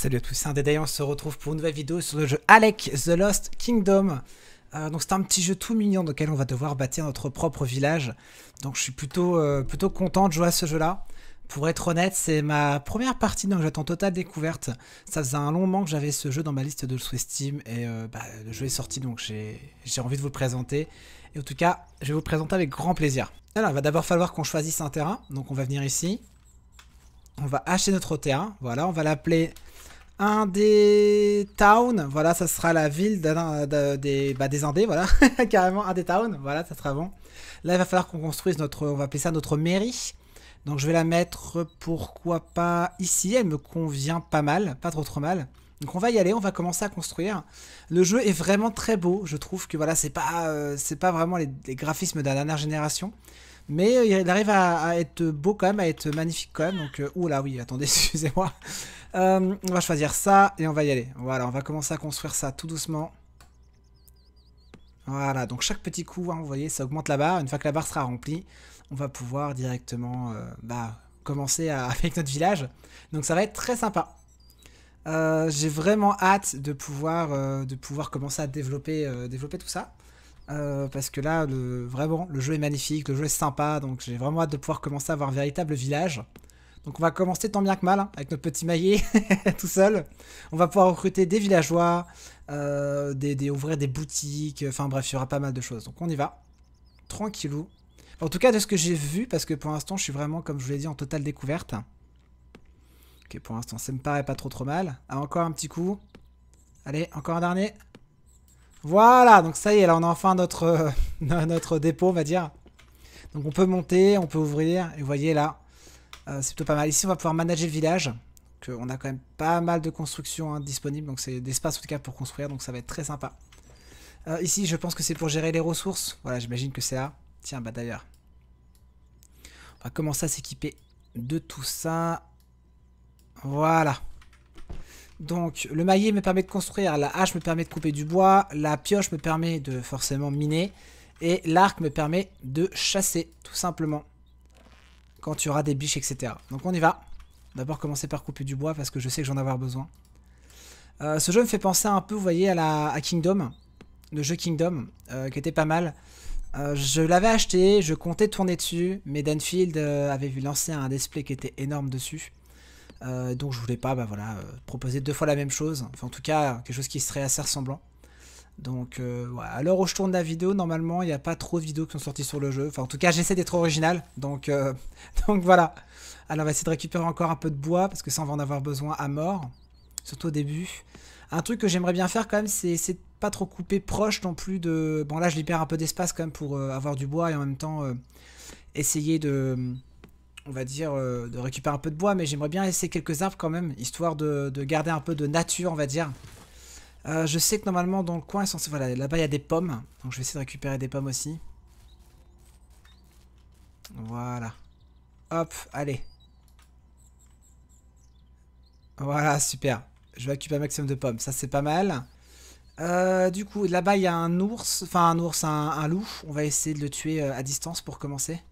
Salut à tous, c'est un dédaillant, on se retrouve pour une nouvelle vidéo sur le jeu Alec The Lost Kingdom. Euh, donc c'est un petit jeu tout mignon dans lequel on va devoir bâtir notre propre village. Donc je suis plutôt, euh, plutôt content de jouer à ce jeu-là. Pour être honnête, c'est ma première partie, donc j'attends totale découverte. Ça faisait un long moment que j'avais ce jeu dans ma liste de sous Steam et euh, bah, le jeu est sorti donc j'ai envie de vous le présenter. Et en tout cas, je vais vous le présenter avec grand plaisir. Alors, il va d'abord falloir qu'on choisisse un terrain. Donc on va venir ici. On va acheter notre terrain. Voilà, on va l'appeler un des towns. Voilà, ça sera la ville des, bah, Indés. Voilà, carrément un des towns. Voilà, ça sera bon. Là, il va falloir qu'on construise notre, on va appeler ça notre mairie. Donc je vais la mettre, pourquoi pas ici. Elle me convient pas mal, pas trop trop mal. Donc on va y aller, on va commencer à construire. Le jeu est vraiment très beau. Je trouve que voilà, c'est pas, euh, pas vraiment les, graphismes de la dernière génération. Mais euh, il arrive à, être beau quand même, à être magnifique quand même. Donc, euh, là oui, attendez, excusez-moi. On va choisir ça et on va y aller. Voilà, on va commencer à construire ça tout doucement. Voilà, donc chaque petit coup, hein, vous voyez, ça augmente la barre. Une fois que la barre sera remplie, on va pouvoir directement bah, commencer avec notre village. Donc ça va être très sympa. Euh, j'ai vraiment hâte de pouvoir, euh, commencer à développer, euh, développer tout ça. parce que là, vraiment, le jeu est magnifique, le jeu est sympa, donc j'ai vraiment hâte de pouvoir commencer à avoir un véritable village. Donc on va commencer tant bien que mal, hein, avec notre petit maillet, tout seul. On va pouvoir recruter des villageois, des, ouvrir des boutiques, enfin bref, il y aura pas mal de choses. Donc on y va, tranquillou. En tout cas, de ce que j'ai vu, parce que pour l'instant, je suis vraiment, comme je vous l'ai dit, en totale découverte. Ok, pour l'instant, ça me paraît pas trop trop mal. Ah, encore un petit coup. Allez, encore un dernier. Voilà, donc ça y est, là on a enfin notre, notre dépôt, on va dire. Donc on peut monter, on peut ouvrir, et vous voyez là, euh, c'est plutôt pas mal. Ici, on va pouvoir manager le village. On a quand même pas mal de constructions hein, disponibles, donc c'est d'espace en tout cas pour construire, donc ça va être très sympa. Euh, ici, je pense que c'est pour gérer les ressources. Voilà, j'imagine que c'est là. Tiens, bah d'ailleurs. On va commencer à s'équiper de tout ça. Voilà. Donc, le maillet me permet de construire, la hache me permet de couper du bois, la pioche me permet de forcément miner, et l'arc me permet de chasser, tout simplement. Quand tu auras des biches, etc. Donc on y va. D'abord commencer par couper du bois, parce que je sais que j'en avoir besoin. Euh, ce jeu me fait penser un peu, vous voyez, à, la, Kingdom, le jeu Kingdom, euh, qui était pas mal. Euh, je l'avais acheté, je comptais tourner dessus, mais Danfield avait vu lancer un display qui était énorme dessus. Donc je voulais pas bah, voilà, proposer deux fois la même chose. Enfin en tout cas quelque chose qui serait assez ressemblant. Donc euh, à l'heure où je tourne la vidéo, normalement il n'y a pas trop de vidéos qui sont sorties sur le jeu. Enfin en tout cas j'essaie d'être original. Donc, donc voilà. Alors on va essayer de récupérer encore un peu de bois parce que ça on va en avoir besoin à mort. Surtout au début. Un truc que j'aimerais bien faire quand même c'est pas trop couper proche non plus de... Bon là je libère un peu d'espace quand même pour avoir du bois et en même temps essayer de on va dire, euh, de récupérer un peu de bois, mais j'aimerais bien laisser quelques arbres quand même, histoire de, garder un peu de nature, on va dire. Euh, je sais que normalement dans le coin, voilà, là-bas il y a des pommes, donc je vais essayer de récupérer des pommes aussi. Voilà. Hop, allez. Voilà, super. Je vais récupérer un maximum de pommes, ça c'est pas mal. Euh, du coup, là-bas il y a un ours, enfin un ours, un loup. On va essayer de le tuer à distance pour commencer.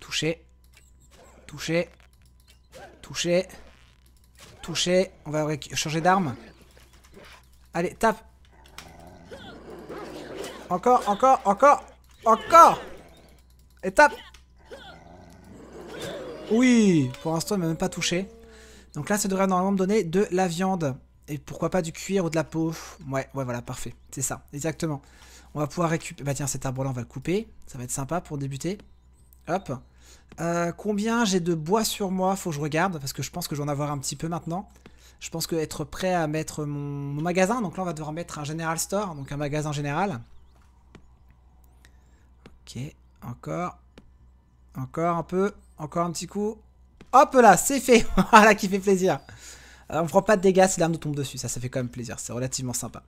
Toucher. Toucher. Toucher. Toucher. On va changer d'arme. Allez, tape. Encore, encore, encore. Encore. Et tape. Oui. Pour l'instant, il m'a même pas touché. Donc là, ça devrait normalement me donner de la viande. Et pourquoi pas du cuir ou de la peau. Ouais, ouais, voilà, parfait. C'est ça, exactement. On va pouvoir récupérer... Bah tiens, cet arbre-là, on va le couper. Ça va être sympa pour débuter. Hop. Euh, combien j'ai de bois sur moi? Faut que je regarde, parce que je pense que je vais en avoir un petit peu maintenant. Je pense que être prêt à mettre mon, magasin. Donc là, on va devoir mettre un General Store, donc un magasin général. Ok, encore. Encore un peu. Encore un petit coup. Hop là, c'est fait Voilà qui fait plaisir. Euh, on prend pas de dégâts si l'arme nous tombe dessus. Ça, ça fait quand même plaisir. C'est relativement sympa.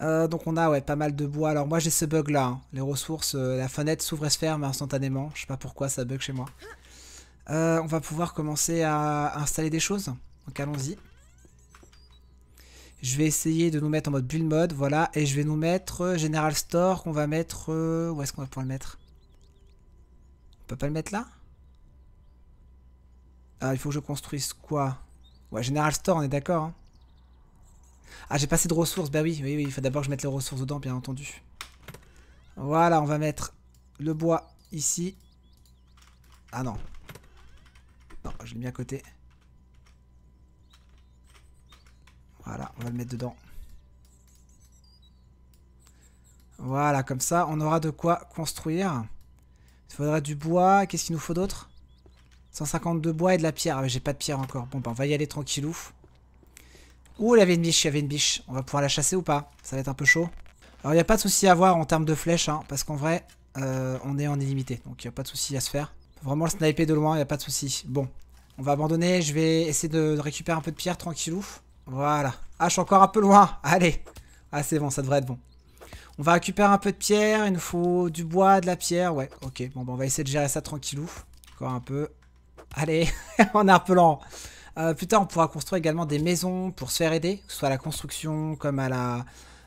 Euh, donc on a ouais, pas mal de bois. Alors moi j'ai ce bug là. Hein. Les ressources, euh, la fenêtre s'ouvre et se ferme instantanément. Je sais pas pourquoi ça bug chez moi. Euh, on va pouvoir commencer à installer des choses. Donc allons-y. Je vais essayer de nous mettre en mode build mode. Voilà. Et je vais nous mettre General Store qu'on va mettre... où est-ce qu'on va pouvoir le mettre? On peut pas le mettre là? Ah, il faut que je construise quoi? Ouais, General Store, on est d'accord. Hein. Ah, j'ai pas assez de ressources. Bah oui, oui, oui. Il faut d'abord que je mette les ressources dedans, bien entendu. Voilà, on va mettre le bois ici. Ah non. Non, je l'ai mis à côté. Voilà, on va le mettre dedans. Voilà, comme ça, on aura de quoi construire. Il faudra du bois. Qu'est-ce qu'il nous faut d'autre? 152 bois et de la pierre. Ah, j'ai pas de pierre encore. Bon, bah, on va y aller tranquillou. Ouh, il y avait une biche, il y avait une biche. On va pouvoir la chasser ou pas? Ça va être un peu chaud. Alors, il n'y a pas de souci à avoir en termes de flèches, hein, parce qu'en vrai, euh, on est en illimité. Donc, il n'y a pas de souci à se faire. vraiment le sniper de loin, il n'y a pas de souci. Bon, on va abandonner. Je vais essayer de récupérer un peu de pierre tranquillou. Voilà. Ah, je suis encore un peu loin. Allez. Ah, c'est bon, ça devrait être bon. On va récupérer un peu de pierre. Il nous faut du bois, de la pierre. Ouais, ok. Bon, on va essayer de gérer ça tranquillou. Encore un peu. Allez, on est un peu lent. Euh, plus tard, on pourra construire également des maisons pour se faire aider, soit à la construction comme à la,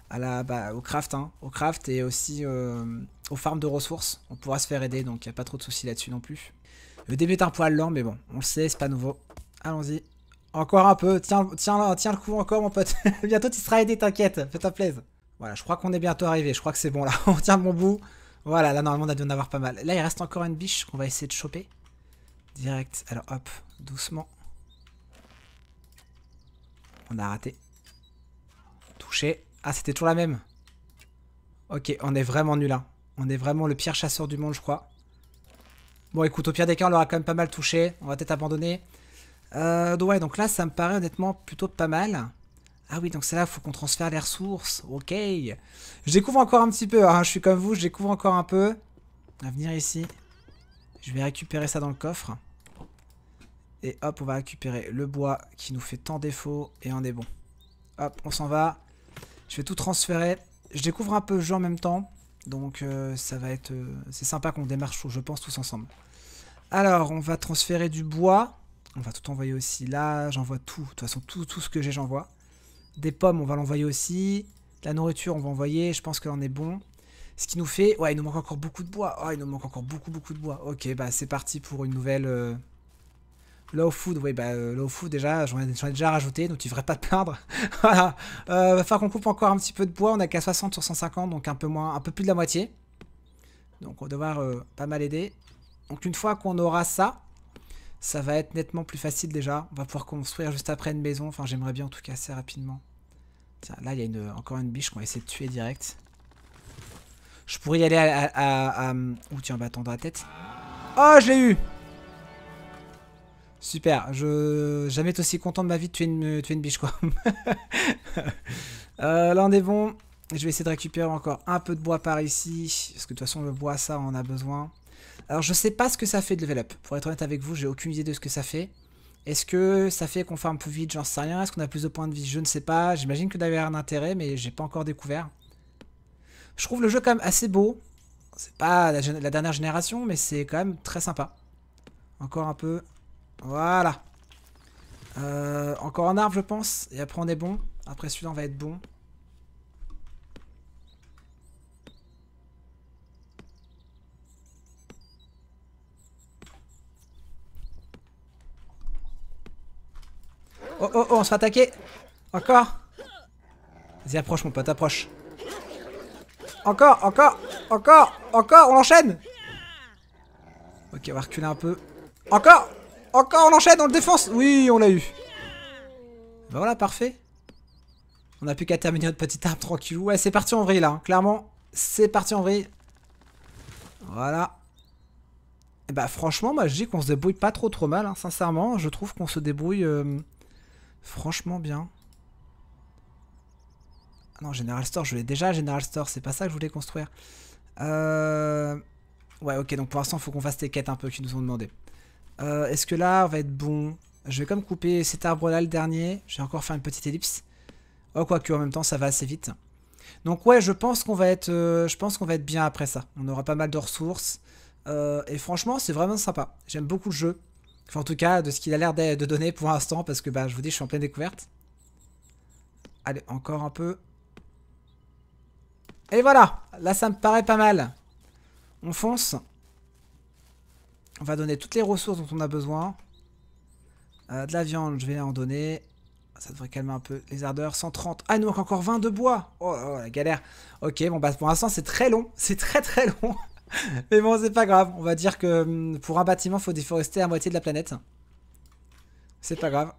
à bah, au craft, hein, au craft et aussi euh, aux farms de ressources. On pourra se faire aider, donc il n'y a pas trop de soucis là-dessus non plus. Le début est un poil lent, mais bon, on le sait, c'est pas nouveau. Allons-y. Encore un peu. Tiens, tiens, tiens le coup encore, mon pote. bientôt, tu seras aidé, t'inquiète. Fais-toi plaisir. Voilà, je crois qu'on est bientôt arrivé. Je crois que c'est bon, là. on tient le bon bout. Voilà, là, normalement, on a dû en avoir pas mal. Là, il reste encore une biche qu'on va essayer de choper. Direct. Alors, hop, doucement. On a raté. Touché. Ah, c'était toujours la même. Ok, on est vraiment nul, hein. On est vraiment le pire chasseur du monde, je crois. Bon, écoute, au pire des cas, on l'aura quand même pas mal touché. On va peut-être abandonner. Euh, ouais, donc là, ça me paraît honnêtement plutôt pas mal. Ah oui, donc c'est là, faut qu'on transfère les ressources. Ok. Je découvre encore un petit peu, hein. je suis comme vous, je découvre encore un peu. On va venir ici. Je vais récupérer ça dans le coffre. Hop, on va récupérer le bois qui nous fait tant défaut. Et on est bon. Hop, on s'en va. Je vais tout transférer. Je découvre un peu le jeu en même temps. Donc euh, ça va être... Euh, c'est sympa qu'on démarre, je pense, tous ensemble. Alors, on va transférer du bois. On va tout envoyer aussi là. J'envoie tout. De toute façon, tout, ce que j'ai, j'envoie. Des pommes, on va l'envoyer aussi. la nourriture, on va envoyer. Je pense que l'on est bon. Ce qui nous fait... Ouais, il nous manque encore beaucoup de bois. Oh, il nous manque encore beaucoup, beaucoup de bois. Ok, bah c'est parti pour une nouvelle... Euh, low food, oui, bah low food déjà, j'en ai, déjà rajouté, donc tu devrais pas te plaindre. voilà. Euh, va falloir qu'on coupe encore un petit peu de bois, on a qu'à 60 sur 150, donc un peu moins, un peu plus de la moitié. Donc on va devoir euh, pas mal aider. Donc une fois qu'on aura ça, ça va être nettement plus facile déjà. On va pouvoir construire juste après une maison. Enfin, j'aimerais bien en tout cas assez rapidement. Tiens, là, il y a encore une biche qu'on va essayer de tuer direct. Je pourrais y aller à... à, Ouh, tiens, attendre la tête. Oh, je l'ai eu Super, je jamais été aussi content de ma vie de tuer une, tuer une biche, quoi. euh, là, on est bon. Je vais essayer de récupérer encore un peu de bois par ici. Parce que de toute façon, le bois, ça, on en a besoin. Alors je sais pas ce que ça fait de level up. Pour être honnête avec vous, j'ai aucune idée de ce que ça fait. Est-ce que ça fait qu'on farm plus vite? J'en sais rien. Est-ce qu'on a plus de points de vie? Je ne sais pas. J'imagine que d'avoir un intérêt, mais j'ai pas encore découvert. Je trouve le jeu quand même assez beau. C'est pas la, dernière génération, mais c'est quand même très sympa. Encore un peu. Voilà. Euh, encore un arbre, je pense. Et après, on est bon. Après, celui-là, on va être bon. Oh, oh, oh, on se fait attaquer. Encore. Vas-y, approche, mon pote, approche. Encore, encore, encore, encore, on enchaîne. Ok, on va reculer un peu. Encore, encore, on enchaîne, on le défonce. Oui, on l'a eu. Ben voilà, parfait. On n'a plus qu'à terminer notre petit arbre tranquille. Ouais, c'est parti en vrille, là. Hein. Clairement, c'est parti en vrille. Voilà. Et bah franchement, moi je dis qu'on se débrouille pas trop trop mal, hein, sincèrement. Je trouve qu'on se débrouille... Euh, Franchement bien. Ah non, General Store, je voulais déjà General Store, c'est pas ça que je voulais construire. Euh... Ouais, ok, donc pour l'instant, faut qu'on fasse les quêtes un peu qui nous ont demandé. Euh, Est-ce que là, on va être bon Je vais comme couper cet arbre-là, le dernier. Je vais encore faire une petite ellipse. Oh, quoique, en même temps, ça va assez vite. Donc ouais, je pense qu'on va être euh, je va être bien après ça. On aura pas mal de ressources. Euh, et franchement, c'est vraiment sympa. J'aime beaucoup le jeu. Enfin, en tout cas, de ce qu'il a l'air de donner pour l'instant, parce que bah, je vous dis, je suis en pleine découverte. Allez, encore un peu. Et voilà Là, ça me paraît pas mal. On fonce. On va donner toutes les ressources dont on a besoin. Euh, de la viande, je vais en donner. Ça devrait calmer un peu les ardeurs. 130. Ah, il nous manque encore 20 de bois. Oh, oh la galère. Ok, bon, bah pour l'instant, c'est très long. C'est très très long. Mais bon, c'est pas grave. On va dire que hum, pour un bâtiment, il faut déforester la moitié de la planète. C'est pas grave.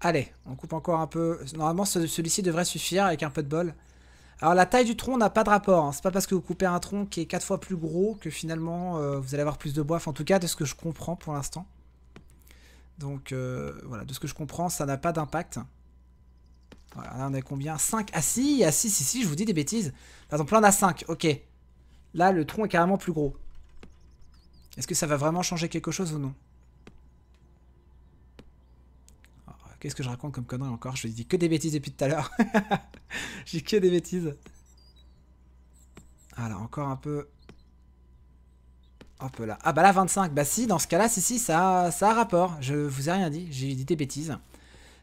Allez, on coupe encore un peu. Normalement, celui-ci devrait suffire avec un peu de bol. Alors, la taille du tronc n'a pas de rapport. Hein. C'est pas parce que vous coupez un tronc qui est 4 fois plus gros que finalement, euh, vous allez avoir plus de bois. en tout cas, de ce que je comprends pour l'instant. Donc euh, voilà, de ce que je comprends, ça n'a pas d'impact. Voilà, là on a combien? 5 Ah si, ah si, si, si, je vous dis des bêtises. Par exemple, là on a 5, ok. Là, le tronc est carrément plus gros. Est-ce que ça va vraiment changer quelque chose ou non oh, Qu'est-ce que je raconte comme connerie encore? Je dis que des bêtises depuis tout à l'heure. J'ai que des bêtises. Voilà, encore un peu Hop là. Ah bah là 25. Bah si, dans ce cas-là, si si, ça, ça a rapport. Je vous ai rien dit, j'ai dit des bêtises.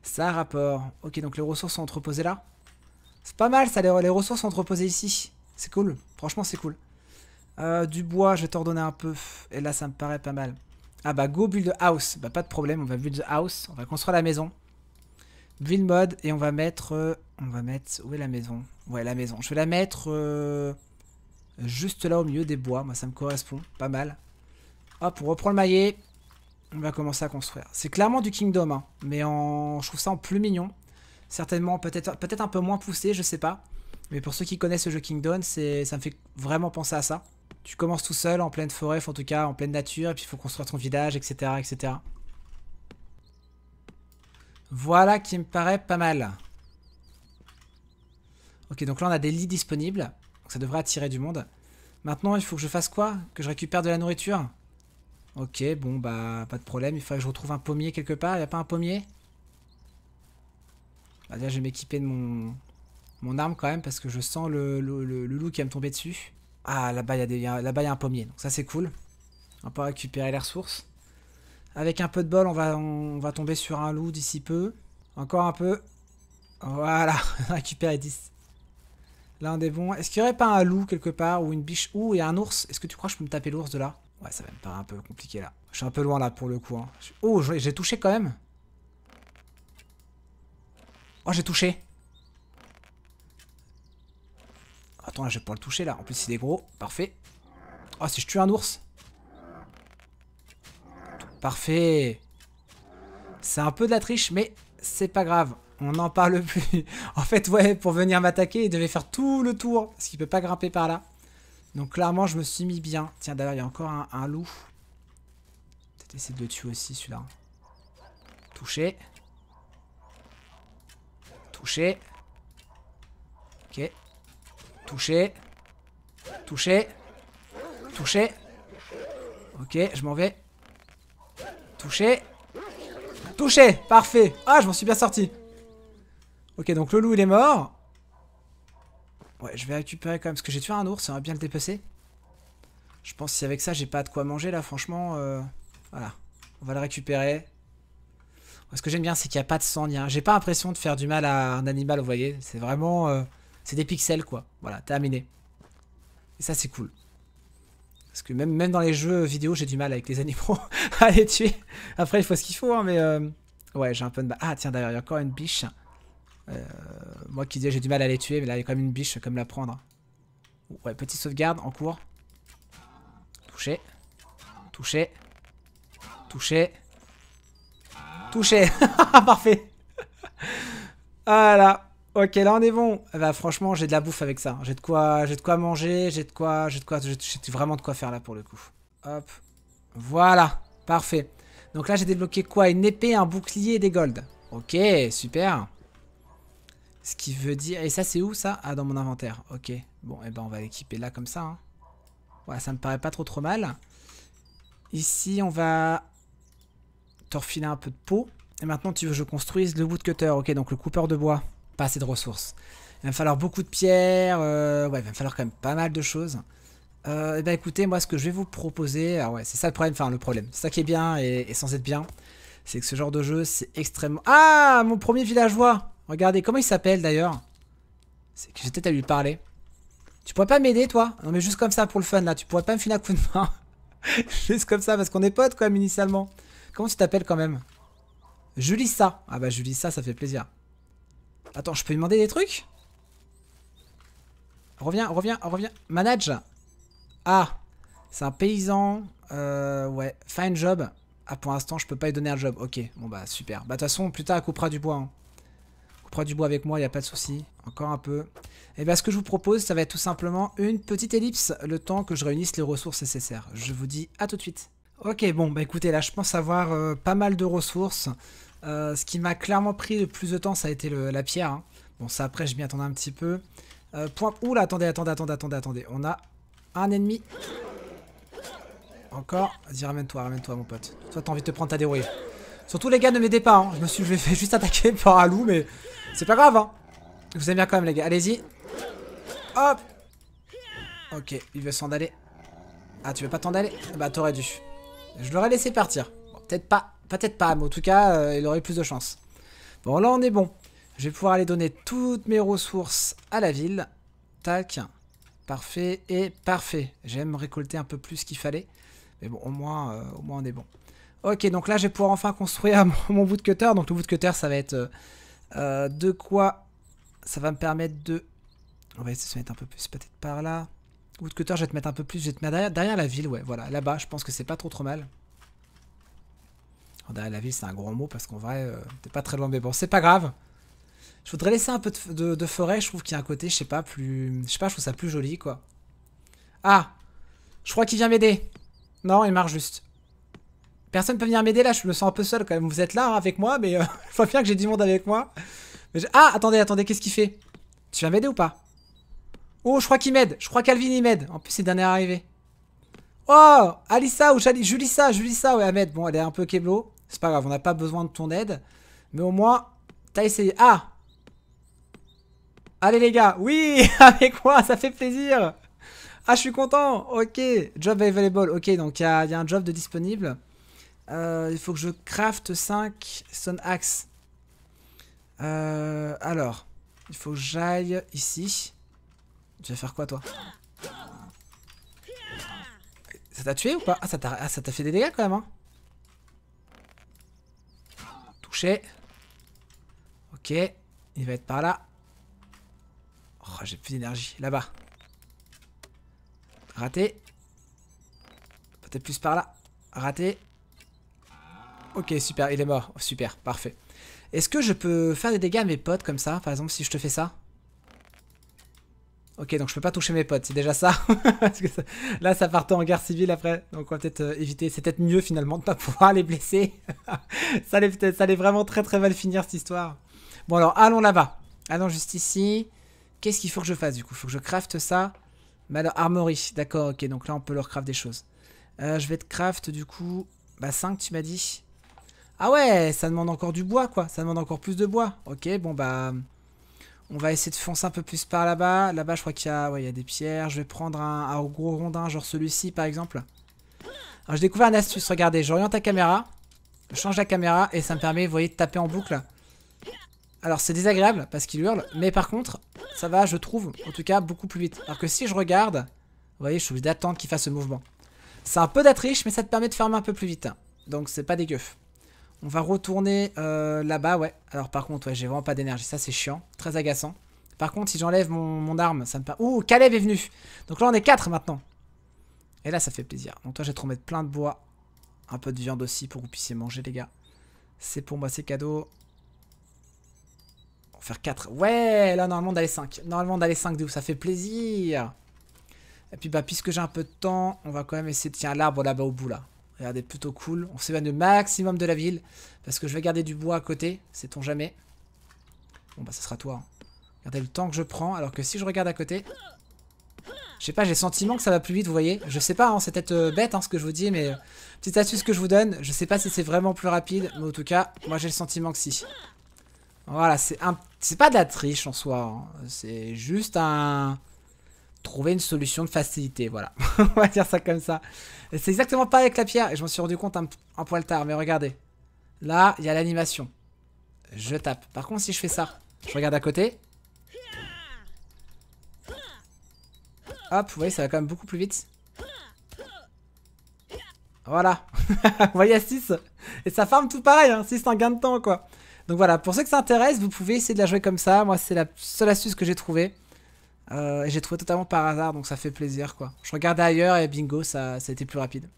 Ça a rapport. Ok, donc les ressources sont entreposées là. C'est pas mal ça, les, ressources sont entreposées ici. C'est cool, franchement c'est cool. Euh, du bois, je vais t'en donner un peu. Et là, ça me paraît pas mal. Ah bah go build house. Bah pas de problème, on va build house. On va construire la maison. Build mode et on va mettre... Euh, on va mettre... Où est la maison? Ouais, la maison. Je vais la mettre... Euh, Juste là au milieu des bois, moi ça me correspond pas mal. Hop, on reprend le maillet. On va commencer à construire. C'est clairement du Kingdom, hein, mais en... je trouve ça en plus mignon. Certainement peut-être peut, -être, un peu moins poussé, je sais pas. Mais pour ceux qui connaissent ce jeu Kingdom, ça me fait vraiment penser à ça. Tu commences tout seul, en pleine forêt, en tout cas en pleine nature, et puis il faut construire ton village, etc. etc. Voilà qui me paraît pas mal. Ok, donc là on a des lits disponibles ça devrait attirer du monde. Maintenant, il faut que je fasse quoi? Que je récupère de la nourriture? Ok, bon, bah, pas de problème. Il faudrait que je retrouve un pommier quelque part. Il a pas un pommier? Bah, Déjà, je vais m'équiper de mon, mon arme quand même, parce que je sens le, loup qui va me tomber dessus. Ah, là-bas, il y, a là y a un pommier. Donc ça, c'est cool. On peut récupérer les ressources. Avec un peu de bol, on va, on va tomber sur un loup d'ici peu. Encore un peu. Voilà, récupérer 10. Là, on est bon. Est-ce qu'il n'y aurait pas un loup quelque part ou une biche y a un ours? Est-ce que tu crois que je peux me taper l'ours de là? Ouais, ça va me paraître un peu compliqué là. Je suis un peu loin là pour le coup. Hein. Oh, j'ai touché quand même. Oh, j'ai touché. Attends, là, je vais pouvoir le toucher là. En plus, il est gros. Parfait. Oh, si je tue un ours. Parfait. C'est un peu de la triche, mais c'est pas grave. On n'en parle plus. en fait, ouais, pour venir m'attaquer, il devait faire tout le tour. Parce qu'il peut pas grimper par là. Donc clairement, je me suis mis bien. Tiens, d'ailleurs, il y a encore un, loup. Peut-être essayer de le tuer aussi, celui-là. Touché. Touché. Ok. Touché. Touché. Touché. Ok, je m'en vais. Touché. Touché Parfait Ah, je m'en suis bien sorti Ok, donc le loup, il est mort. Ouais, je vais récupérer quand même, parce que j'ai tué un ours, ça va bien le dépecer. Je pense que si avec ça, j'ai pas de quoi manger, là, franchement, euh, voilà. On va le récupérer. Ce que j'aime bien, c'est qu'il n'y a pas de sang, J'ai pas l'impression de faire du mal à un animal, vous voyez. C'est vraiment... Euh, c'est des pixels, quoi. Voilà, terminé. Et ça, c'est cool. Parce que même, même dans les jeux vidéo, j'ai du mal avec les animaux à les tuer. Après, il faut ce qu'il faut, hein, mais... Euh, ouais, j'ai un peu de... Ah, tiens, d'ailleurs, il y a encore une biche. Euh, moi qui disais j'ai du mal à les tuer, mais là il y a quand même une biche comme la prendre. Ouais, petite sauvegarde en cours. Touché. Touché. Touché. Touché. Parfait. Voilà. Ok, là on est bon. Bah franchement, j'ai de la bouffe avec ça. J'ai de quoi, j'ai de quoi manger, j'ai de quoi, j'ai de quoi, j'ai vraiment de quoi faire là pour le coup. Hop. Voilà. Parfait. Donc là j'ai débloqué quoi? Une épée, un bouclier et des golds. Ok, super. Ce qui veut dire... Et ça, c'est où, ça? Ah, dans mon inventaire. Ok. Bon, et eh ben, on va l'équiper là, comme ça. Hein. ça me paraît pas trop trop mal. Ici, on va te refiler un peu de peau. Et maintenant, tu veux que je construise le woodcutter. Ok, donc le coupeur de bois. Pas assez de ressources. Il va me falloir beaucoup de pierres. Euh, ouais, il va me falloir quand même pas mal de choses. Euh, eh ben écoutez, moi ce que je vais vous proposer, ah ouais, c'est ça le problème, enfin le problème, c'est ça qui est bien et, et sans être bien, c'est que ce genre de jeu, c'est extrêmement... Ah, mon premier villageois Regardez, comment il s'appelle d'ailleurs? C'est que peut-être à lui parler. Tu pourrais pas m'aider toi? Non mais juste comme ça pour le fun là, tu pourrais pas me filer un coup de main Juste comme ça parce qu'on est potes quand même initialement. Comment tu t'appelles quand même? Julissa. Ah bah Julissa, ça fait plaisir. Attends, je peux lui demander des trucs? Reviens, reviens, reviens. Manage. Ah, c'est un paysan. Euh, ouais, find job. Ah, pour l'instant, je peux pas lui donner un job. Ok, bon bah super. Bah de toute façon, plus tard, elle coupera du bois. Hein. Coupera du bois avec moi, il a pas de souci. Encore un peu. Et bah ce que je vous propose, ça va être tout simplement une petite ellipse, le temps que je réunisse les ressources nécessaires. Je vous dis à tout de suite. Ok, bon, bah écoutez, là, je pense avoir euh, pas mal de ressources. Euh, ce qui m'a clairement pris le plus de temps, ça a été la pierre. Hein. Bon, ça après, je m'y attendais un petit peu. Euh, point... Oula, attendez, attendez, attendez, attendez, attendez. On a un ennemi. Encore. Vas-y, ramène-toi, ramène-toi, mon pote. Toi, t'as envie de te prendre ta dérouille. Surtout, les gars, ne m'aidez pas. Hein. Je me suis fait juste attaquer par un loup, mais c'est pas grave. Hein. Vous aimez bien quand même, les gars. Allez-y. Hop. Ok, il veut s'en aller. Ah, tu veux pas t'en aller? Bah, t'aurais dû. Je l'aurais laissé partir. peut-être pas. Peut-être pas, mais en tout cas, euh, il aurait plus de chance. Bon, là, on est bon. Je vais pouvoir aller donner toutes mes ressources à la ville. Tac. Parfait et parfait. J'aime récolter un peu plus qu'il fallait. Mais bon, au moins, euh, on est bon. Ok, donc là, je vais pouvoir enfin construire mon, de cutter. Donc le bout cutter, ça va être euh, de quoi Ça va me permettre de... On va essayer de se mettre un peu plus peut-être par là. Bout de cutter, je vais te mettre un peu plus. Je vais te mettre derrière la ville, ouais. Voilà, là-bas, je pense que c'est pas trop trop mal. La ville, c'est un gros mot parce qu'en vrai, euh, t'es pas très loin. Mais bon, c'est pas grave. Je voudrais laisser un peu de, forêt, je trouve qu'il y a un côté, je sais pas, plus... Je sais pas, je trouve ça plus joli, quoi. Ah Je crois qu'il vient m'aider. Non, il marche juste. Personne peut venir m'aider là, je me sens un peu seul quand même. Vous êtes là hein, avec moi, mais euh, je vois bien que j'ai du monde avec moi. ah, attendez, attendez, qu'est-ce qu'il fait? Tu viens m'aider ou pas? Oh, je crois qu'il m'aide. Je crois qu'Alvin il m'aide. En plus, c'est dernier arrivé. Oh Alissa ou Julissa, Julissa, ouais, Ahmed. Bon, elle est un peu keblo. C'est pas grave, on n'a pas besoin de ton aide. Mais au moins, t'as essayé. Ah Allez les gars, oui, avec moi, ça fait plaisir. Ah, je suis content. Ok, job available. Ok, donc il y, a, un job de disponible. Euh, il faut que je craft 5 Stone Axe. Euh, alors, il faut que j'aille ici. Tu vas faire quoi, toi? Ça t'a tué ou pas? Ah, ça t'a ah, fait des dégâts quand même, hein Ok, il va être par là. Oh, j'ai plus d'énergie. Là-bas. Raté. Peut-être plus par là. Raté. Ok, super, il est mort. super, parfait. Est-ce que je peux faire des dégâts à mes potes comme ça, par exemple, si je te fais ça? Ok, donc je peux pas toucher mes potes, c'est déjà ça. Là, ça partait en guerre civile après. Donc on va peut-être euh, éviter. C'est peut-être mieux finalement de pas pouvoir les blesser. ça, allait ça vraiment très très mal finir cette histoire. Bon alors, allons là-bas. Allons juste ici. Qu'est-ce qu'il faut que je fasse du coup? Il faut que je crafte ça? Mais alors, armory. D'accord, ok. Donc là, on peut leur craft des choses. Euh, je vais te craft du coup... Bah 5, tu m'as dit. Ah ouais, ça demande encore du bois, quoi. Ça demande encore plus de bois. Ok, bon bah... On va essayer de foncer un peu plus par là-bas. Là-bas, je crois qu'il y a des pierres. Je vais prendre un, un gros rondin, genre celui-ci, par exemple. Alors, j'ai découvert une astuce. Regardez, j'oriente la caméra. Je change la caméra et ça me permet, vous voyez, de taper en boucle. Alors c'est désagréable parce qu'il hurle, mais par contre, ça va, je trouve, en tout cas, beaucoup plus vite. Alors que si je regarde, vous voyez, je suis obligé d'attendre qu'il fasse ce mouvement. C'est un peu d'attriche, mais ça te permet de fermer un peu plus vite. Donc c'est pas dégueu. On va retourner euh, là-bas, ouais. Alors par contre, ouais, j'ai vraiment pas d'énergie, ça c'est chiant, très agaçant. Par contre, si j'enlève mon, arme, ça me permet... Ouh, Caleb est venu Donc là, on est 4 maintenant. Et là, ça fait plaisir. Donc toi, te remettre plein de bois. Un peu de viande aussi pour que vous puissiez manger, les gars. C'est pour moi, c'est cadeau faire 4. Ouais, là, normalement, d'aller 5. Normalement, d'aller 5 de où ça fait plaisir. Et puis, bah, puisque j'ai un peu de temps, on va quand même essayer de tirer l'arbre là-bas au bout, là. Regardez, plutôt cool. On s'éloigne le maximum de la ville. Parce que je vais garder du bois à côté. Sait-on jamais. Bon, bah, ça sera toi. Hein. Regardez le temps que je prends. Alors que si je regarde à côté... Je sais pas, j'ai le sentiment que ça va plus vite, vous voyez. Je sais pas, hein, c'est peut-être euh, bête hein, ce que je vous dis, mais... Euh, petite astuce que je vous donne. Je sais pas si c'est vraiment plus rapide, mais en tout cas, moi j'ai le sentiment que si. Voilà, c'est un... Pas de la triche en soi. Hein. C'est juste un... Trouver une solution de facilité, voilà. On va dire ça comme ça. C'est exactement pareil avec la pierre. Et je m'en suis rendu compte un, un poil tard. Mais regardez. Là, il y a l'animation. Je tape. Par contre, si je fais ça, je regarde à côté. Hop, vous voyez, ça va quand même beaucoup plus vite. Voilà. vous voyez 6 Et ça farme tout pareil, hein, si c'est un gain de temps, quoi. Donc voilà, pour ceux que ça intéresse, vous pouvez essayer de la jouer comme ça. Moi, c'est la seule astuce que j'ai trouvée. Euh, et j'ai trouvé totalement par hasard, donc ça fait plaisir, quoi. Je regardais ailleurs et bingo, ça, ça a été plus rapide.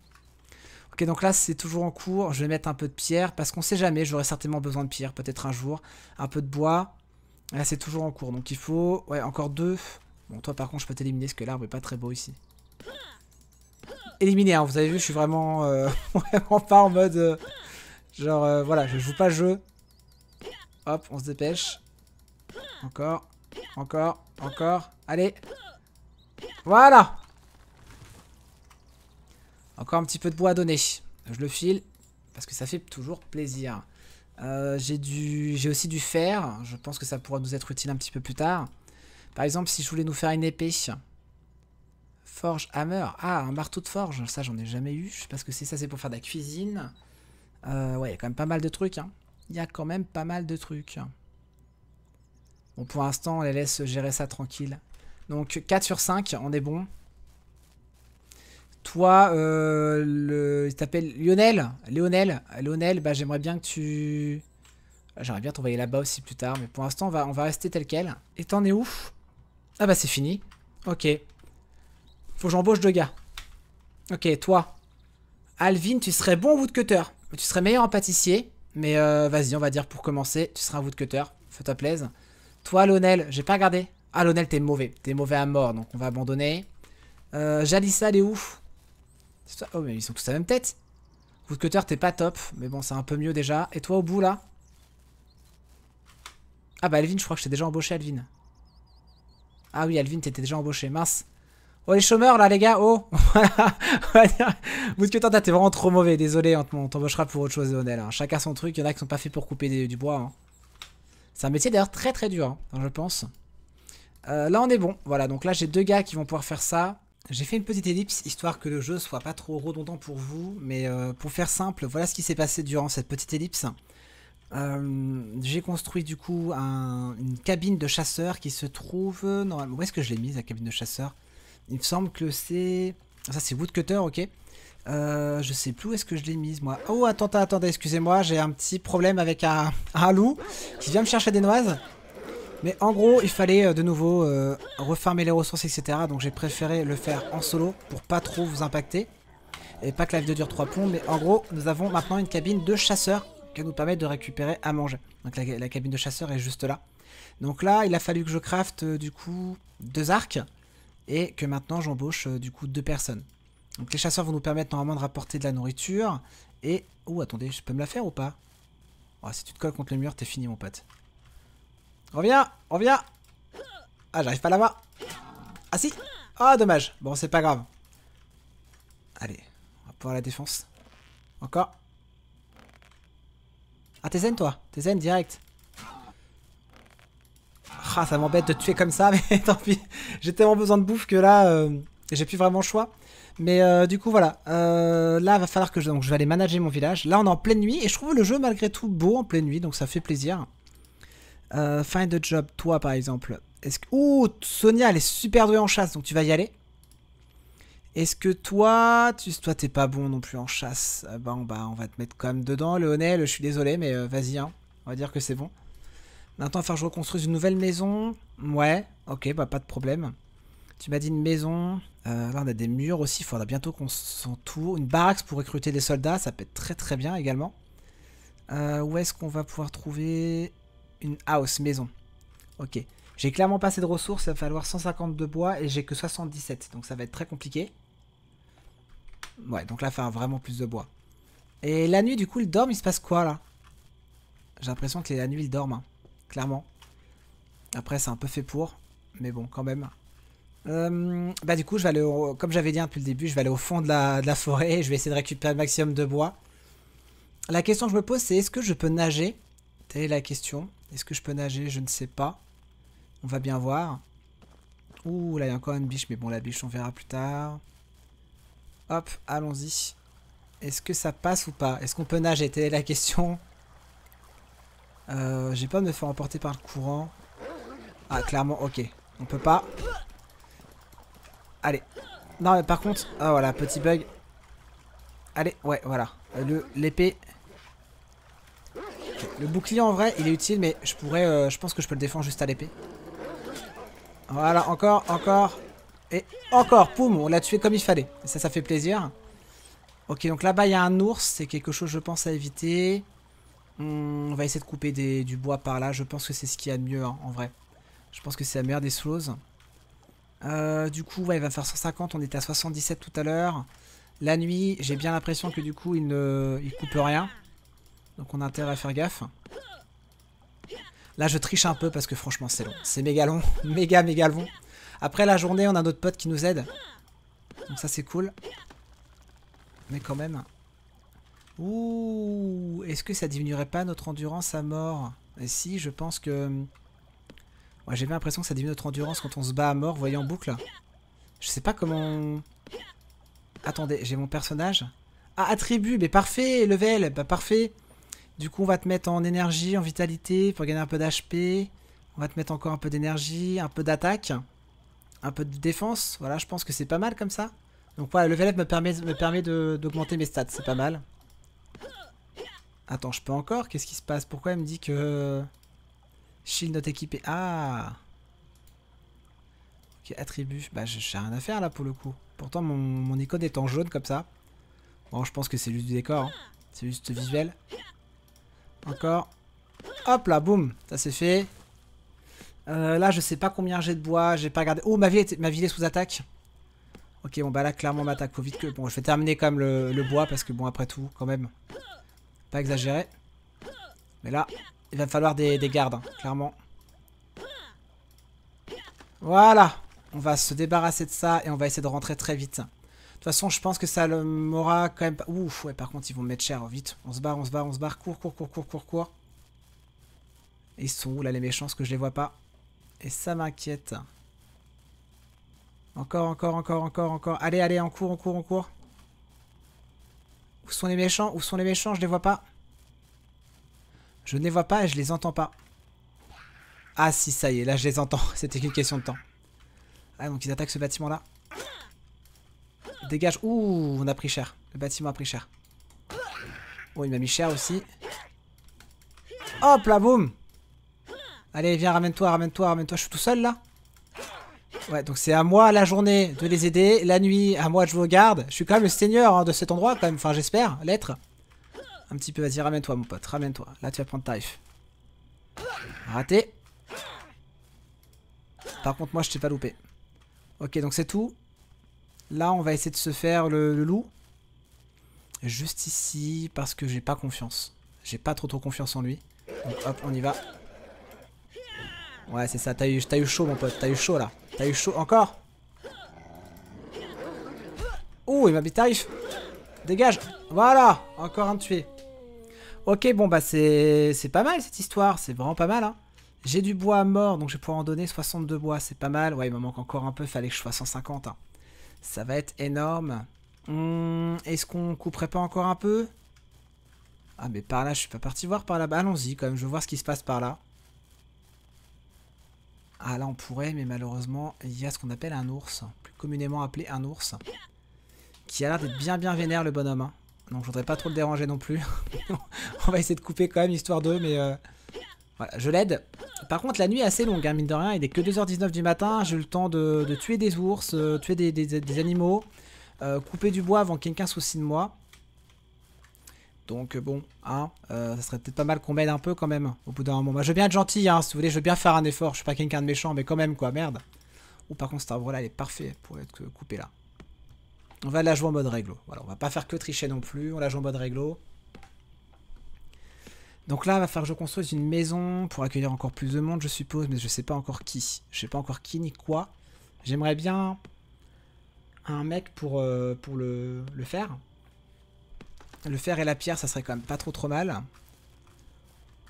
Ok, donc là, c'est toujours en cours. Je vais mettre un peu de pierre, parce qu'on sait jamais, j'aurai certainement besoin de pierre, peut-être un jour. Un peu de bois. Là, c'est toujours en cours, donc il faut... Ouais, encore deux. Bon, toi, par contre, je peux t'éliminer, parce que l'arbre est pas très beau ici. Éliminé, hein, vous avez vu, je suis vraiment, euh, vraiment pas en mode... Euh, genre, euh, voilà, je joue pas le jeu. Hop, on se dépêche. Encore, encore, encore. Allez. Voilà Encore un petit peu de bois à donner. Je le file, parce que ça fait toujours plaisir. du, j'ai aussi du fer. Je pense que ça pourra nous être utile un petit peu plus tard. Par exemple, si je voulais nous faire une épée... Forge Hammer. Ah, un marteau de forge. Ça, j'en ai jamais eu. Je sais pas ce que c'est. Ça, c'est pour faire de la cuisine. Euh, ouais, il y a quand même pas mal de trucs. Hein. Il y a quand même pas mal de trucs. Bon, pour l'instant, on les laisse gérer ça tranquille. Donc, 4 sur 5, on est bon. Toi, euh, le... il t'appelle Lionel. Lionel, Lionel, bah, j'aimerais bien que tu... J'aimerais bien t'envoyer là-bas aussi plus tard. Mais pour l'instant, va, on va rester tel quel. Et t'en es où? Ah bah, c'est fini. Ok. Faut que j'embauche deux gars. Ok, toi. Alvin, tu serais bon woodcutter. Tu serais meilleur en pâtissier. Mais euh, vas-y, on va dire pour commencer, tu seras un woodcutter. Fais-toi plaise. Toi, Lionel, j'ai pas regardé. Ah, Lionel, t'es mauvais. T'es mauvais à mort, donc on va abandonner. Euh, Jalissa, elle est où Oh, mais ils sont tous à la même tête. Woodcutter, t'es pas top. Mais bon, c'est un peu mieux déjà. Et toi, au bout, là? Ah bah, Alvin, je crois que je déjà embauché, Alvin. Ah oui, Alvin, t'étais déjà embauché. Mince. Oh les chômeurs là les gars, oh Woodcutter t'es vraiment trop mauvais, désolé, on t'embauchera pour autre chose Lionel. Hein. Chacun son truc, il y en a qui sont pas faits pour couper du bois. Hein. C'est un métier d'ailleurs très très dur, hein, je pense. Euh, là on est bon, voilà, donc là j'ai deux gars qui vont pouvoir faire ça. J'ai fait une petite ellipse, histoire que le jeu soit pas trop redondant pour vous, mais euh, pour faire simple, voilà ce qui s'est passé durant cette petite ellipse. Euh, j'ai construit du coup une cabine de chasseur qui se trouve... Normalement, où est-ce que je l'ai mise la cabine de chasseur il me semble que c'est... Ça c'est Woodcutter, ok. Euh, je sais plus où est-ce que je l'ai mise moi. Oh attendez, attendez, excusez-moi, j'ai un petit problème avec un, loup qui vient me chercher des noises. Mais en gros, il fallait euh, de nouveau refarmer les ressources, etc. Donc j'ai préféré le faire en solo pour pas trop vous impacter. Et pas que la vidéo dure 3 plombs, mais en gros, nous avons maintenant une cabine de chasseur qui nous permet de récupérer à manger. Donc la, cabine de chasseur est juste là. Donc là, il a fallu que je crafte du coup deux arcs et que maintenant j'embauche euh, du coup deux personnes. Donc les chasseurs vont nous permettre normalement de rapporter de la nourriture et... Oh attendez, je peux me la faire ou pas? Oh, Si tu te colles contre le mur, t'es fini mon pote. Reviens Reviens Ah j'arrive pas à l'avoir Ah si Ah dommage Bon c'est pas grave. Allez, on va pouvoir la défense. Encore Ah t'es zen toi T'es zen direct ah, ça m'embête de tuer comme ça, mais tant pis. J'ai tellement besoin de bouffe que là, euh, j'ai plus vraiment le choix. Mais euh, du coup, voilà. Euh, là, va falloir que je, donc, je vais aller manager mon village. Là, on est en pleine nuit et je trouve le jeu malgré tout beau en pleine nuit, donc ça fait plaisir. find a job, toi par exemple. Que... Ouh, Sonia, elle est super douée en chasse, donc tu vas y aller. Est-ce que toi, tu toi t'es pas bon non plus en chasse? Bon, bah, on va te mettre quand même dedans, Léonel. Je suis désolé, mais vas-y, hein. On va dire que c'est bon. Maintenant, que je reconstruise une nouvelle maison. Ouais, ok, bah pas de problème. Tu m'as dit une maison. Euh, là, on a des murs aussi. Il faudra bientôt qu'on s'entoure. Une baraque pour recruter des soldats. Ça peut être très très bien également. Euh, où est-ce qu'on va pouvoir trouver une house, maison? Ok. J'ai clairement pas assez de ressources. Il va falloir 150 de bois et j'ai que 77. Donc ça va être très compliqué. Ouais, donc là, il falloir vraiment plus de bois. Et la nuit, du coup, il dorment. Il se passe quoi là? J'ai l'impression que la nuit, ils dorment. Hein clairement. Après, c'est un peu fait pour, mais bon, quand même. Euh, bah du coup, je vais aller comme j'avais dit depuis le début, je vais aller au fond de la, de la forêt et je vais essayer de récupérer le maximum de bois. La question que je me pose, c'est est-ce que je peux nager? Telle est la question. Est-ce que je peux nager? Je ne sais pas. On va bien voir. Ouh, là, il y a encore une biche, mais bon, la biche, on verra plus tard. Hop, allons-y. Est-ce que ça passe ou pas? Est-ce qu'on peut nager? Telle est la question. Euh, J'ai pas de me faire emporter par le courant. Ah, clairement, ok. On peut pas. Allez. Non, mais par contre... Ah, voilà, petit bug. Allez, ouais, voilà. L'épée... Le bouclier en vrai, il est utile, mais je pourrais, euh, je pense que je peux le défendre juste à l'épée. Voilà, encore, encore. Et encore, poum, on l'a tué comme il fallait. ça, ça fait plaisir. Ok, donc là-bas, il y a un ours. C'est quelque chose, je pense, à éviter. Hmm, on va essayer de couper du bois par là. Je pense que c'est ce qu'il y a de mieux, hein, en vrai. Je pense que c'est la meilleure des slows. Euh, du coup, ouais, il va faire 150. On était à 77 tout à l'heure. La nuit, j'ai bien l'impression que du coup, il ne il coupe rien. Donc on a intérêt à faire gaffe. Là, je triche un peu parce que franchement, c'est long. C'est méga long. méga, méga long. Après la journée, on a notre pote qui nous aide. Donc ça, c'est cool. Mais quand même... Ouh Est-ce que ça diminuerait pas notre endurance à mort? Et si, je pense que... J'ai l'impression que ça diminue notre endurance quand on se bat à mort, voyez, en boucle. Je sais pas comment... Attendez, j'ai mon personnage. Ah, attribut, mais parfait, level, bah parfait. Du coup, on va te mettre en énergie, en vitalité, pour gagner un peu d'HP. On va te mettre encore un peu d'énergie, un peu d'attaque, un peu de défense. Voilà, je pense que c'est pas mal comme ça. Donc voilà, le level up me permet, me d'augmenter mes stats, c'est pas mal. Attends, je peux encore? Qu'est-ce qui se passe? Pourquoi elle me dit que... Shield not équipé. Ah Ok, attribut. Bah, j'ai rien à faire là pour le coup. Pourtant, mon, icône est en jaune comme ça. Bon, je pense que c'est juste du décor. Hein. C'est juste visuel. Encore. Hop là, boum. Ça c'est fait. Euh, là, je sais pas combien j'ai de bois. J'ai pas regardé. Oh, ma ville, est, ma ville sous attaque. Ok, bon, bah là, clairement, m'attaque. Faut vite que... Bon, je vais terminer quand même le, bois parce que, bon, après tout, quand même. Pas exagéré. Mais là, il va falloir des, gardes, hein, clairement. Voilà. On va se débarrasser de ça et on va essayer de rentrer très vite. De toute façon, je pense que ça m'aura quand même... Ouf, ouais, par contre, ils vont me mettre cher. Vite, on se barre, on se barre, on se barre. Cours, cours, cours, cours, cours, cours. ils sont où, là, les méchants, que je les vois pas Et ça m'inquiète. Encore, encore, encore, encore, encore. Allez, allez, en cours, en cours, en cours. Où sont les méchants? Où sont les méchants? Je les vois pas. Je ne les vois pas et je les entends pas. Ah si, ça y est, là je les entends. C'était qu'une question de temps. Ah, donc ils attaquent ce bâtiment-là. Dégage. Ouh, on a pris cher. Le bâtiment a pris cher. Oh, il m'a mis cher aussi. Hop là, boum Allez, viens, ramène-toi, ramène-toi, ramène-toi. Je suis tout seul là Ouais, donc c'est à moi la journée de les aider. La nuit, à moi de jouer aux gardes. Je suis quand même le seigneur hein, de cet endroit, quand même. Enfin, j'espère l'être. Un petit peu, vas-y, ramène-toi, mon pote. Ramène-toi. Là, tu vas prendre tarif. Raté. Par contre, moi, je t'ai pas loupé. Ok, donc c'est tout. Là, on va essayer de se faire le, loup. Juste ici, parce que j'ai pas confiance. J'ai pas trop trop confiance en lui. Donc hop, on y va. Ouais, c'est ça. T'as eu, chaud, mon pote. T'as eu chaud, là. T'as eu chaud. Encore Ouh, il m'a mis tarif. Dégage. Voilà. Encore un tué. Ok, bon, bah c'est pas mal cette histoire. C'est vraiment pas mal. Hein. J'ai du bois mort, donc je vais pouvoir en donner 62 bois. C'est pas mal. Ouais, il me manque encore un peu. Fallait que je fasse 150. Hein. Ça va être énorme. Hmm, est-ce qu'on couperait pas encore un peu? Ah, mais par là, je suis pas parti voir par là-bas. Allons-y quand même. Je veux voir ce qui se passe par là. Ah, là, on pourrait, mais malheureusement, il y a ce qu'on appelle un ours. Plus communément appelé un ours. Qui a l'air d'être bien bien vénère, le bonhomme. Hein. Donc je voudrais pas trop le déranger non plus. on va essayer de couper quand même, histoire d'eux, mais... Euh, voilà, je l'aide. Par contre, la nuit est assez longue, hein, mine de rien. Il est que 2h19 du matin. J'ai eu le temps de, tuer des ours, euh, tuer des, animaux, euh, couper du bois avant que quelqu'un soucie de moi. Donc bon, hein, ça serait peut-être pas mal qu'on m'aide un peu quand même, au bout d'un moment. Bah, je veux bien être gentil, hein, si vous voulez, je veux bien faire un effort. Je suis pas quelqu'un de méchant, mais quand même, quoi, merde. Ou par contre, cet arbre-là, il est parfait pour être coupé là. On va la jouer en mode réglo. Voilà, on va pas faire que tricher non plus. On la joue en mode réglo. Donc là, il va falloir que je construise une maison pour accueillir encore plus de monde, je suppose. Mais je sais pas encore qui. Je sais pas encore qui ni quoi. J'aimerais bien un mec pour, euh, pour le, le faire. Le fer et la pierre, ça serait quand même pas trop trop mal.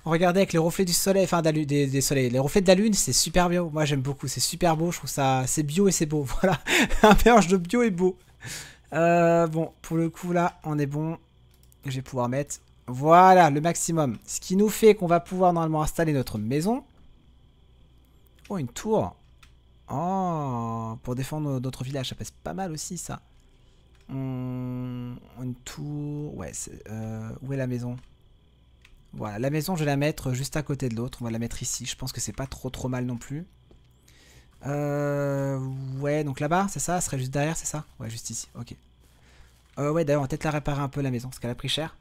Regardez avec les reflets du soleil, enfin des, soleils, les reflets de la lune, c'est super bio. Moi j'aime beaucoup, c'est super beau, je trouve ça, c'est bio et c'est beau. Voilà, un mélange de bio et beau. Euh, bon, pour le coup là, on est bon. Je vais pouvoir mettre, voilà, le maximum. Ce qui nous fait qu'on va pouvoir normalement installer notre maison. Oh, une tour. Oh, pour défendre notre village, ça passe pas mal aussi ça. Une tour, ouais, euh, où est la maison? Voilà, la maison, je vais la mettre juste à côté de l'autre. On va la mettre ici. Je pense que c'est pas trop trop mal non plus. Euh, ouais, donc là-bas, c'est ça? Ça serait juste derrière, c'est ça? Ouais, juste ici, ok. Euh, ouais, d'ailleurs, on va peut-être la réparer un peu, la maison, parce qu'elle a pris cher.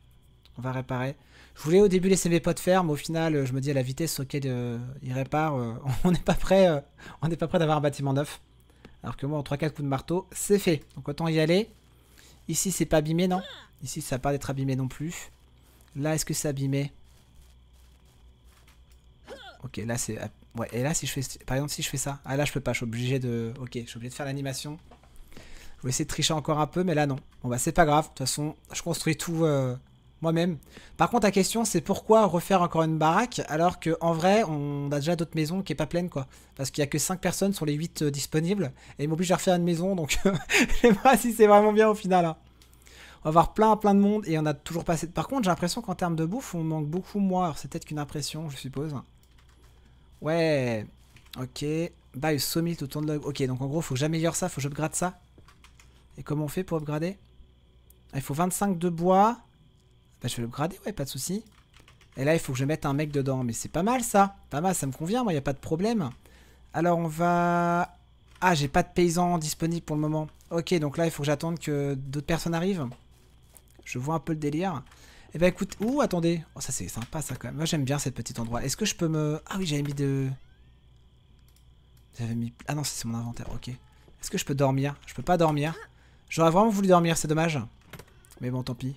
On va réparer. Je voulais au début laisser mes potes faire, mais au final, je me dis à la vitesse auquel euh, ils réparent, euh, on n'est pas prêt, on n'est pas prêt d'avoir un bâtiment neuf. Alors que moi, en 3-4 coups de marteau, c'est fait. Donc autant y aller. Ici, c'est pas abîmé, non? Ici, ça n'a pas d'être abîmé non plus. Là, est-ce que c'est abîmé? Ok, là, c'est... Ouais, et là, si je fais... Par exemple, si je fais ça... Ah, là, je peux pas, je suis obligé de... Ok, je suis obligé de faire l'animation. Je vais essayer de tricher encore un peu, mais là, non. Bon, bah, c'est pas grave. De toute façon, je construis tout moi-même. Par contre, la question, c'est pourquoi refaire encore une baraque alors qu'en vrai, on a déjà d'autres maisons qui est pas pleine, quoi. Parce qu'il y a que 5 personnes sur les 8 euh, disponibles. Et il m'oblige à refaire une maison, donc je sais pas si c'est vraiment bien au final. Hein. On va avoir plein, plein de monde et on a toujours pas assez de... Par contre, j'ai l'impression qu'en termes de bouffe, on manque beaucoup moins. Alors, c'est peut-être qu'une impression, je suppose. Ouais. Ok. Bah, summit autour de Ok, donc en gros, faut que j'améliore ça, faut que j'upgrade ça. Et comment on fait pour upgrader? Ah, Il faut 25 de bois. Bah, je vais l'upgrader, ouais, pas de souci. Et là, il faut que je mette un mec dedans. Mais c'est pas mal, ça. Pas mal, ça me convient, moi, il a pas de problème. Alors, on va... Ah, j'ai pas de paysans disponibles pour le moment. Ok, donc là, il faut que j'attende que d'autres personnes arrivent. Je vois un peu le délire. Eh ben, écoute... Ouh, attendez. Oh, ça, c'est sympa, ça, quand même. Moi, j'aime bien cette petit endroit. Est-ce que je peux me... Ah oui, j'avais mis de... J'avais mis... Ah non, c'est mon inventaire, ok. Est-ce que je peux dormir? Je peux pas dormir. J'aurais vraiment voulu dormir, c'est dommage. Mais bon, tant pis.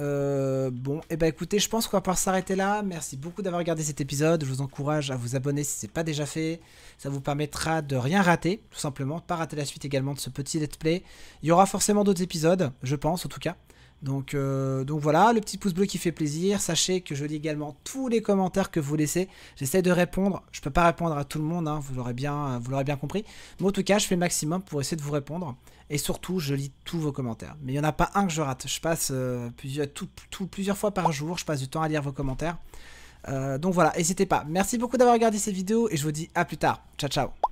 Euh, bon, et eh bah ben, écoutez, je pense qu'on va pouvoir s'arrêter là. Merci beaucoup d'avoir regardé cet épisode. Je vous encourage à vous abonner si ce n'est pas déjà fait. Ça vous permettra de rien rater, tout simplement, pas rater la suite également de ce petit let's play. Il y aura forcément d'autres épisodes, je pense en tout cas. Donc, euh, donc voilà, le petit pouce bleu qui fait plaisir. Sachez que je lis également tous les commentaires que vous laissez. J'essaie de répondre. Je peux pas répondre à tout le monde, hein, vous l'aurez bien, vous bien compris. Mais en tout cas, je fais le maximum pour essayer de vous répondre. Et surtout, je lis tous vos commentaires. Mais il n'y en a pas un que je rate. Je passe euh, plusieurs, fois par jour. Je passe du temps à lire vos commentaires. Euh, donc voilà, n'hésitez pas. Merci beaucoup d'avoir regardé cette vidéo et je vous dis à plus tard. Ciao, ciao.